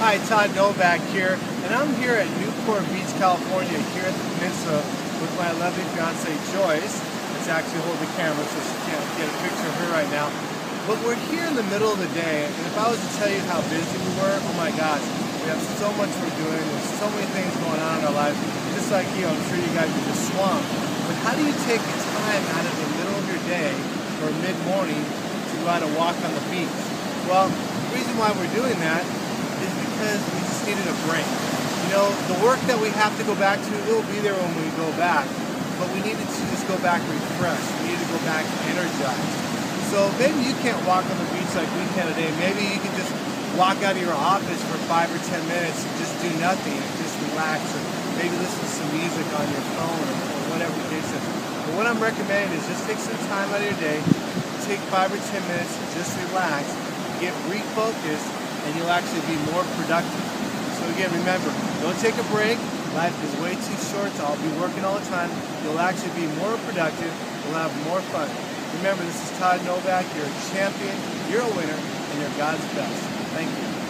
Hi, Todd Novak here, and I'm here at Newport Beach, California, here at the Peninsula with my lovely fiance Joyce. It's actually holding the camera, so she can't get a picture of her right now. But we're here in the middle of the day, and if I was to tell you how busy we were, oh my gosh, we have so much we're doing, there's so many things going on in our lives. Just like you, I'm sure you guys are just swamped. But how do you take time out of the middle of your day or mid-morning to go out and walk on the beach? Well, the reason why we're doing that is because we just needed a break. You know, the work that we have to go back to, it will be there when we go back, but we needed to just go back refreshed. We needed to go back energized. So maybe you can't walk on the beach like we can today. Maybe you can just walk out of your office for five or ten minutes and just do nothing and just relax or maybe listen to some music on your phone or, whatever case is. But what I'm recommending is just take some time out of your day, take five or ten minutes, just relax, get refocused, and you'll actually be more productive. Again, remember, don't take a break. Life is way too short to all be working all the time. You'll actually be more productive. You'll have more fun. Remember, this is Todd Novak. You're a champion. You're a winner, and you're God's best. Thank you.